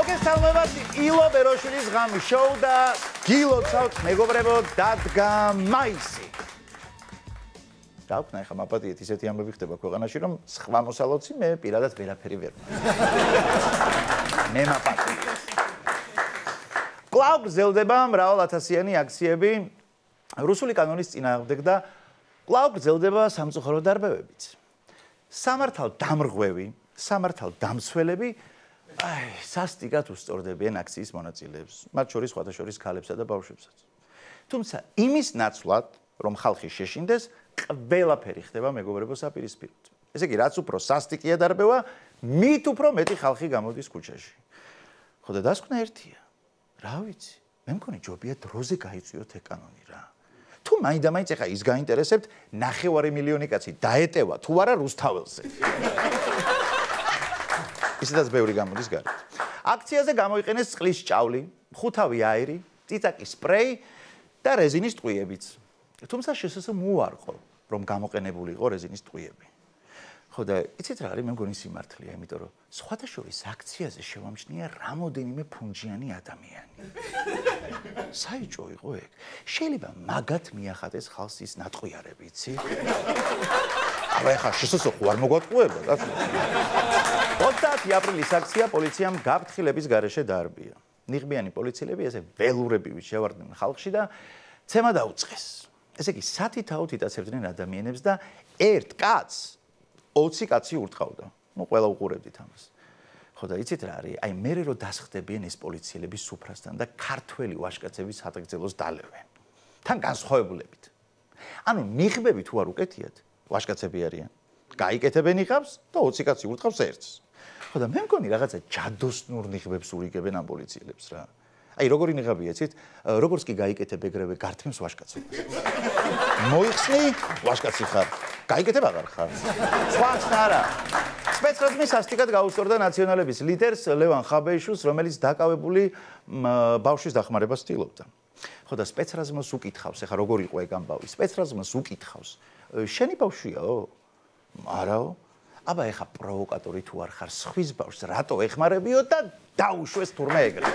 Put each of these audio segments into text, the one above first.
მოგესალმებათ ილო ბეროშვილის ღამის შოუ და გილოცავთ მეგობრებო დადგა მაისი. დავქნა ხა მაპატიეთ ისეთი ამბები ხდება ქვეყანაში რომ სხვა მოსალოცი მე პირადად ვერაფერი ვერ მე მაპატიეთ. კლაუბ გზელდება მრავალათასიანი აქციები რუსული კანონის წინააღმდეგ და კლაუბ გზელდება სამწუხარო დარბევებიც. სამართალ დამრღვევი, სამართალ დამცველები აი, სასტიკად უსწორდებიან აქციის მონაწილეებს, მათ შორის შორის ქალებსა და ბავშვებსაც. თუმცა იმის ნაცვლად, რომ ხალხი შეშინდეს, ყველაფერი ხდება მეგობრებო საპირისპიროდ. ესე იგი, რაც უფრო სასტიკია დარბევა, მით უფრო მეტი ხალხი გამოდის ქუჩაში. ხო და დასკვნა ერთია. რა ვიცი, მე მგონი ჯობია დროზე გაიწიოთ ეკანონი რა. თუ მაინდა-მაინც ეხა ის გაინტერესებთ, ნახევარი მილიონი კაცი დაეტევა თუ არა რუსთაველზე. ისედაც ბევრი გამოდის გარეთ. აქციაზე გამოიყენეს წყლის ჭავლი, ხუთავი აირი, წიწაკის სპრეი და რეზინის ტყვიებიც. თუმცა შესაძლოა მოარყო, რომ გამოყენებული იყო რეზინის ტყვიები. ხო და იცით რა არის მე მგონი სიმართლეა, იმიტომ რომ შორის აქციაზე შევამჩნია რამოდენიმე ფუნჯიანი ადამიანი. საიჭო იყო ეგ. შეიძლება მაგათ მიახატეს ხალხს ის ნატყვიარები, იცი? აბა ეხა შესაძლო ხო არ მოგვატყუება და 30 აპრილის აქცია პოლიციამ გაფრთხილების გარეშე დაარბია. ნიღბიანი პოლიციელები ესე ველურებივით შევარდნენ ხალხში და ცემა დაუწყეს. ესე იგი სათითაოდ იტაცებდნენ ადამიანებს და ერთ კაცს 20 კაცი ურტყავდა. ну ყველა უყურებდით ამას. ხო და იცით რა არის? აი მე რო დასხდებიან ეს პოლიციელები სუფრასთან და ქართველი ვაშკაცების სატაგრძელოს დალევენ. თან განსხვავებულებით. ანუ მიღბები თუ არ უკეთიათ, ვაშკაცები არიან. გაიკეთებენ იღავს და 20 კაცი ურტყავს ერთს. ხო და მე მგონი რაღაცა ჯადოსნურ ნიღბებს ურიგებენ ამ პოლიციელებს რა. აი როგორი ნიღაბია იცით? როგორც კი გაიკეთებ ეგრევე გართმევს ვაშკაცობას. მოიხსნი ვაშკაცი ხარ. გაიკეთებ აღარ ხარ. სხვაც არა. სპეცრაზმის ასტიკად გაუსწორდა ნაციონალების ლიდერს ლევან ხაბეიშვილს, რომელიც დაკავებული ბავშვის დახმარებას ცდილობდა. ხო და სპეცრაზმოს უკითხავს, ეხა როგორი იყო ეგ ამბავი? სპეცრაზმოს უკითხავს. შენი ბავშვიაო? არაო? აბა ეხა პროვოკატორი თუ არ ხარ სხვის ბავშვს რატო ეხმარებიო და დაუშვეს თურმე ეგრე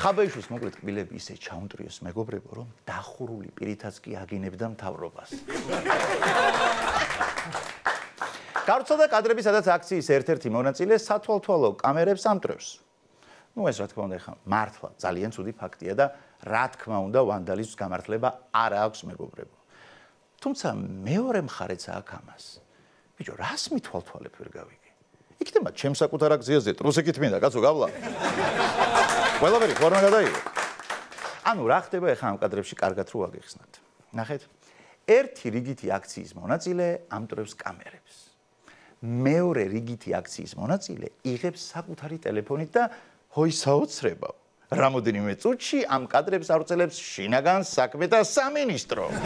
ხაბეიშვილს მოკლედ კბილები ისე ჩაუნტრიოს მეგობრებო რომ დახურული პირითაც კი აგინებდა მთავრობას გარწოდა კადრები სადაც აქციის ერთ-ერთი მონაწილე სათვალთვალო კამერებს ამტრევს ну ეს რა თქმა უნდა ეხა მართლა ძალიან ცუდი ფაქტია და რა თქმა უნდა ვანდალიზმის გამართლება არ აქვს მეგობრებო თუმცა მეორე მხარეც აქ ამას. ბიჭო, რას მithვალთვალებ ვერ გავიგე? იქნება ჩემს საკუთარ აქციაზე ტრუსიკით მინდა, კაცო, გავლა. ყველაფერი ფორმა გადაიღო. ანუ რა ხდება ახლა ამ კადრებში კარგად რო აგეხსნათ. ნახეთ. ერთი რიგითი აქციის მონაწილე ამტრევს კამერებს. მეორე რიგითი აქციის მონაწილე იღებს საკუთარი ტელეფონით და ჰოისაოცრებავ. რამოდენიმე წუთში ამ კადრებს აღწელებს შინაგან საქმეთა სამინისტრო.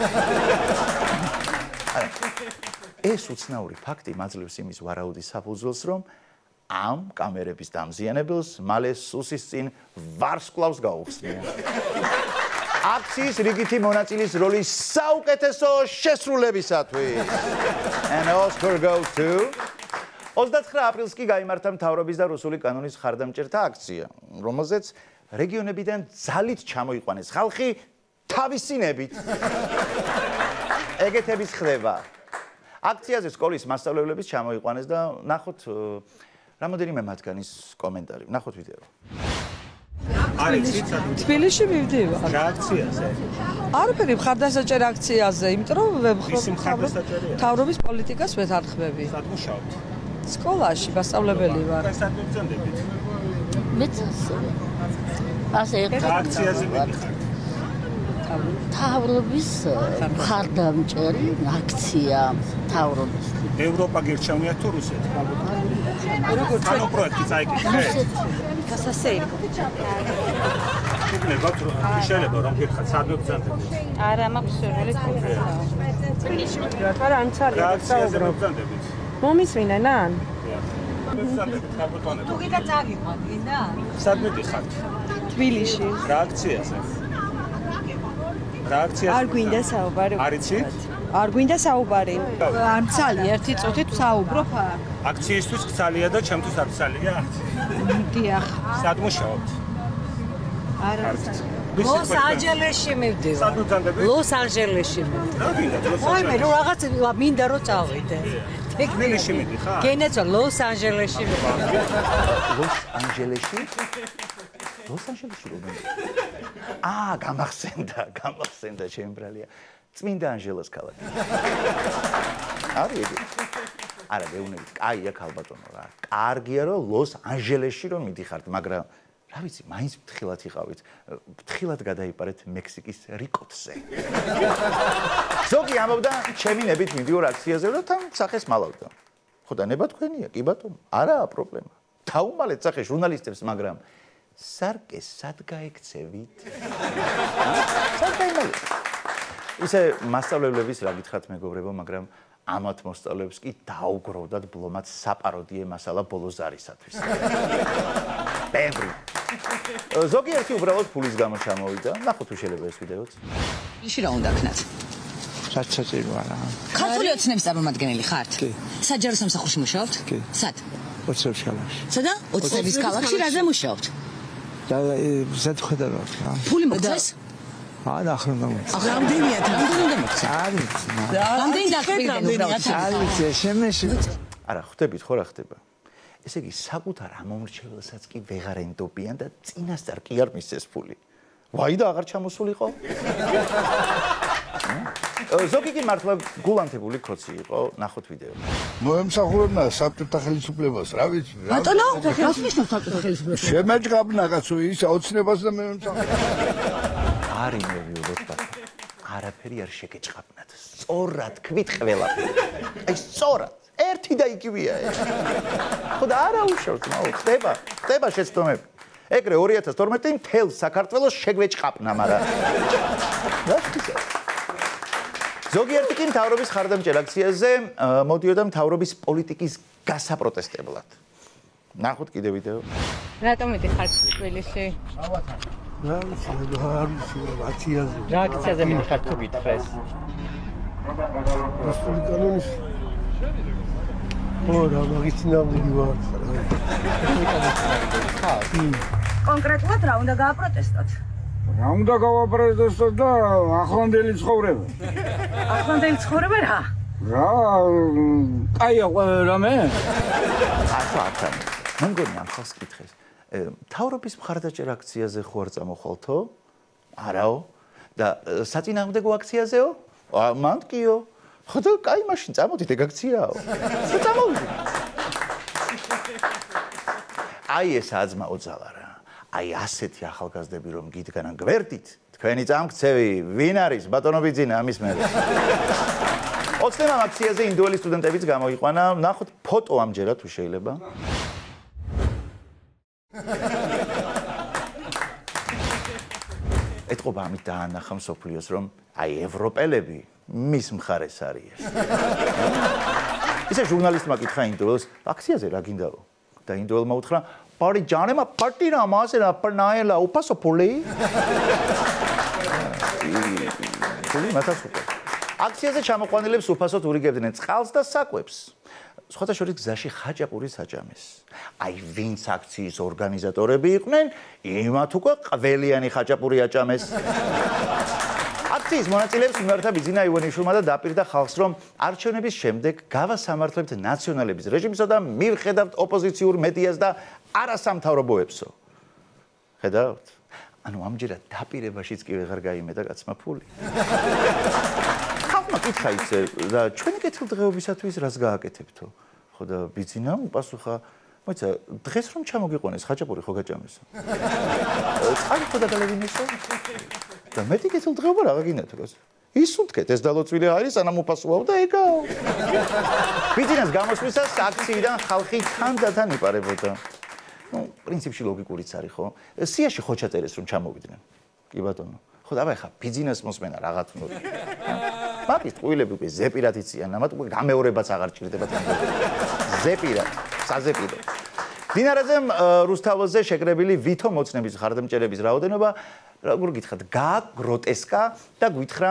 ეს უცნაური ფაქტი მაძლევს იმის ვარაუდის საფუძველს, რომ ამ კამერების დამზიანებელს მალე სუსის წინ ვარსკვლავს გაუხსნია. აქციის რიგითი მონაწილის როლის საუკეთესო შესრულებისათვის. And Oscar goes to 29 აპრილს კი გამართა მთავრობის და რუსული კანონის ხარდამჭერთა აქცია, რომელზეც რეგიონებიდან ძალით ჩამოიყვანეს ხალხი თავისინებით. ეგეთების ხდება. აქციაზე სკოლის მასწავლებლებიც ჩამოიყვანეს და ნახოთ რამოდენიმე მათგანის კომენტარი. ნახოთ ვიდეო. თბილისში მივდივარ. რა აქციაზე? არაფერი მხარდასაჭერ აქციაზე, იმიტომ რომ ვებხრობ თავრობის პოლიტიკას ვეთანხმები. სად მუშაობთ? სკოლაში მასწავლებელი ვარ. სად მოგწონდებით? მეც ასე აქციაზე მიდიხართ. თავრობის ხარდამჭერი აქცია თავრობის. ევროპა გერჩევნია თუ რუსეთი? როგორ ჩვენ პროექტი წაიკითხეთ? გასასეირი. იქნება რომ შეიძლება რომ გიხართ სად მოგწონდებით? არა, მაქვს სურვილი თქვა. რა აქციაზე მოგწონდებით? მომისვინენ ან? თუ გიდა წაგიყვან, გინდა? სად მიდიხართ? თბილისში. რა აქციაზე? რა აქციაზე? არ გვინდა საუბარი. არიცით? არ გვინდა საუბარი. არ მცალი ერთი წუთით საუბრობ აქ. აქციისთვის გცალია და ჩემთვის არ გცალია. დიახ. სად მუშაობთ? არა. ლოს-ანჯელესში მივდივარ. სად მოგძანდები? ლოს-ანჯელესში მივდივარ. რა გინდა მე ლოს-ანჯელესში? რომ რაღაც მინდა რომ წავიდე. თბილისში მიდიხარ? გენეცო ლოს-ანჯელესში მივდივარ. ლოს-ანჯელესში? ლოს-ანჯელესში რომელი? აა, გამახსენდა, გამახსენდა ჩემ ბრალია. წმინდა ანჟელოს ქალაქი. არის იგი? არა, მეუნებით, კაია ქალბატონო რა. კარგია რომ ლოს-ანჯელესში რომ მიდიხართ, მაგრამ რა ვიცი, მაინც ფრთხილად იყავით. ფრთხილად გადაიპარეთ მექსიკის რიკოტზე. ზოგი ამბობდა, ჩემი ნებით მიდიორ აქციაზე რომ თან სახეს მალავდა. ხო და ნება თქვენია, კი ბატონო, არაა პრობლემა. დაუმალეთ სახე ჟურნალისტებს, მაგრამ სარკე სად გაიქცევით? სად გაიმალეთ? ისე მასშტაბლებლების რა გითხრათ მეგობრებო, მაგრამ ამათ მოსწავლეებს კი დაუგროვდათ ბლომად საპაროდიე მასალა ბოლოს ზარისათვის. ბევრი. ზოგიერთი უბრალოდ ფულის გამო ჩამოვიდა. ნახოთ თუ შეიძლება ეს ვიდეოც. ისი რა უნდა ქნათ? რაც საჭირო არა. ქართული ოცნების წარმომადგენელი ხართ? კი. საჯარო სამსახურში მუშაობთ? კი. სად? ოცნების ქალაქში. სადა? ოცნების ქალაქში რაზე მუშაობთ? და ზედ ხედავთ რა. ფული მოგცეს? აა ახლა უნდა მოც. რამდენია? რამდენი უნდა მოგცეს? არის. რამდენი დაკვირდნენ უბრალოდ? არის შემეში. არა, ხვდებით ხო რა ხდება? ესე იგი, საკუთარ ამომრჩეველსაც კი ვეღარ ენდობიან და წინასწარ კი არ მისცეს ფული. ვაი და აღარ ჩამოსულიყო? ზოგი კი მართლა გულანთებული ქოცი იყო, ნახოთ ვიდეო. მოემსახურებნა საბჭოთა ხელისუფლებას, რა ვიცი. რა- ბატონო, რას ნიშნავს საბჭოთა ხელისუფლება? შემეჭყაბნა კაცო ის ოცნებას და მე მომსახურებ. არი მევიულოთ ბატონო. არაფერი არ შეგეჭყაბნათ. სწორად ქვით ყველაფერი. აი სწორად. ერთი და იგივეა ეს. ხო და არა უშავს, მაო, ხდება, ხდება შეცდომები. ეგრე 2012 მთელ საქართველოს შეგვეჭყაბნა, მაგრამ ზოგიერთი კი მთავრობის ხარდამჭერ აქციაზე მოდიოდა მთავრობის პოლიტიკის გასაპროტესტებლად. ნახოთ კიდე ვიდეო. რატომ მიდიხართ თბილისში? რა ვიცი, არ ვიცი, აციაზე. რა აქციაზე მიდიხართ თუ გითხრეს? რესპუბლიკანონის ო რა მაგის წინააღმდეგი ვარ. კონკრეტულად რა უნდა გააპროტესტოთ? რა უნდა გავაპროტესტოთ და ახლანდელი ცხოვრება. ახლანდელი ცხოვრება რა? რა კაია რამე? ახლა ახლა მე მგონი ამ ხალხს კითხეს ე, მთავრობის მხარდაჭერ აქციაზე ხო არ წამოხვალთო? არაო. და საწინააღმდეგო აქციაზეო? ა, მან კიო. ხო და კაი მაშინ წამოდით ეგ აქციაო. ხო წამოვიდით. აი ეს აძმა ოძალა რა. აი ასეთი ახალგაზრდები რომ გიდგანან გვერდით, თქვენი წამქცევი ვინ არის ბატონო ბიძინა ამის მერე. ოცნებამ აქციაზე ინდოელი სტუდენტებიც გამოიყვანა. ნახოთ ფოტო ამჯერად თუ შეიძლება. ეთყობა ამით დაანახა მსოფლიოს რომ აი ევროპელები მის მხარეს არიან. ისე ჟურნალისტმა კითხა ინდოელს, აქციაზე რა გინდაო? და ინდოელმა უთხრა, "პარი ჯანემა პარტირა მასერა პნაელა უპასო პოლი?" პოლი მათაც უკვე. აქციაზე ჩამოყვანილებს უფასოდ ურიგებდნენ წყალს და საკვებს. სხვათა შორის გზაში ხაჭაპურის აჭამეს. აი ვინც აქციის ორგანიზატორები იყვნენ, იმათ უკვე ყველიანი ხაჭაპური აჭამეს. აქციის მონაწილეებს მიმართა ბიზინა ივანიშვილმა და დაპირდა ხალხს, რომ არჩევნების შემდეგ გავასამართლებთ ნაციონალების რეჟიმსა და მივხედავთ ოპოზიციურ მედიას და არასამთავრობოებსო. ხედავთ? ანუ ამჯერად დაპირებაშიც კი ვეღარ გაიმეტა კაცმა ფული. ხალხმა კითხა ისე და ჩვენი კეთილდღეობისათვის რას გააკეთებთო? ხო და ბიძინა უპასუხა მოიცა დღეს რომ ჩამოგიყვანეს ხაჭაპური ხო გაჭამესო? წყალი ხო დაგალევინესო? და მეტი კეთილდღეობა რა გაგინდათ კაცო? ისუნთქეთ ეს დალოცვილი არის სანამ უფასოაო და ეგაო. ბიძინას გამოსვლისას აქციიდან ხალხი თანდათან იპარებოდა. ну, პრინციპში ლოგიკურიც არის ხო? სიაში ხო ჩაწერეს რომ ჩამოვიდნენ. კი ბატონო. ხო და ახლა ბიზნეს მოსმენა რაღაც უნდა. მაგის ტყუილები უკვე ზეპირად იციან, ამათ უკვე გამეორებაც აღარ ჭირდება თან. ზეპირად, საზეპირო. დინარაზე რუსთაველზე შეკრებილი ვითო მოცნების ხარდამჭერების რაოდენობა, როგორ გითხრათ, გააგროტესკა და გითხრა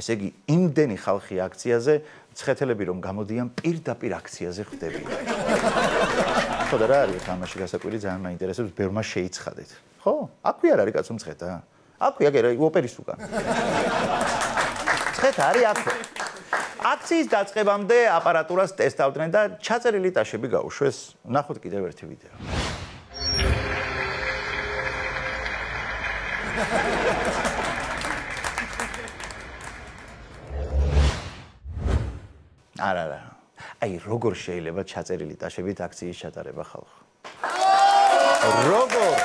ესე იგი, იმდენი ხალხი აქციაზე, ცხეთელები რომ გამოდიან პირდაპირ აქციაზე ხვდებიან. ხო და რა არის თამაში გასაკვირი ძალიან მაინტერესებს, ბერმა შეიცხადეთ. ხო? აქვე არ არის კაცო მცხეთა? აქვე აგერა ოპერის უკან. მცხეთა არის აქვე. აქციის დაწყებამდე აპარატურას ტესტავდნენ და ჩაწერილი ტაშები გაუშვეს. ნახოთ კიდევ ერთი ვიდეო. არა არა. აი როგორ შეიძლება ჩაწერილი ტაშებით აქციის ჩატარება ხალხო? როგორ?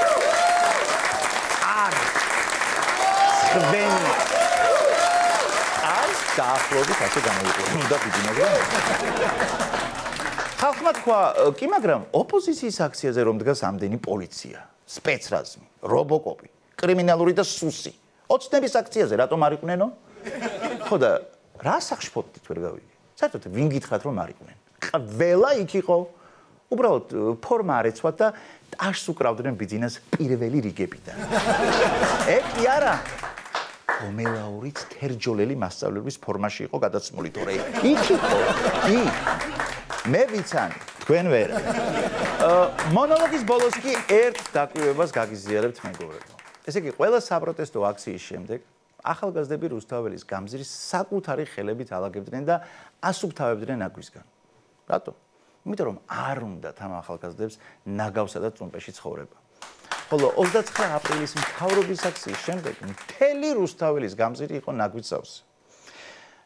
არ. ხვდენი. დაახლოებით ასე გამოიყურა. უნდა დიდი მაგრამ. ხალხმა თქვა, კი მაგრამ ოპოზიციის აქციაზე რომ დგას ამდენი პოლიცია, სპეცრაზმი, რობოკოპი, კრიმინალური და სუსი. ოცნების აქციაზე რატომ არ იყვნენო? ხო და რა სახშფოთით ვერ გავიგე? საერთოდ ვინ გითხრათ რომ არ იყვნენ? ყველა იქ იყო. უბრალოდ ფორმა არ ეცვათ და ტაშს უკრავდნენ ბიძინას პირველი რიგებიდან. ეგ კი არა. გომელაურიც თერჯოლელი მასწავლებლების ფორმაში იყო გადაცმული თორე იქ იყო. იქ. მე ვიცანი, თქვენ ვერ. მონოლოგის ბოლოს კი ერთ დაკვირვებას გაგიზიარებთ მეგობრებო. ესე იგი, ყველა საპროტესტო აქციის შემდეგ ახალგაზრდები რუსთაველის გამზირის საკუთარი ხელებით ალაგებდნენ და ასუფთავებდნენ აგვისგან. რატო? იმიტომ რომ არ უნდა თამ ახალგაზრდებს ნაგავსა და წუმპეში ცხოვრება. ხოლო 29 აპრილის მთავრობის აქციის შემდეგ მთელი რუსთაველის გამზირი იყო ნაგვიცავს.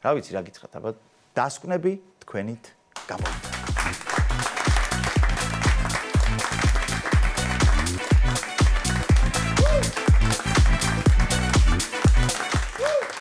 რა ვიცი რა გითხრათ, აბა დასკვნები თქვენით გამოვიდა.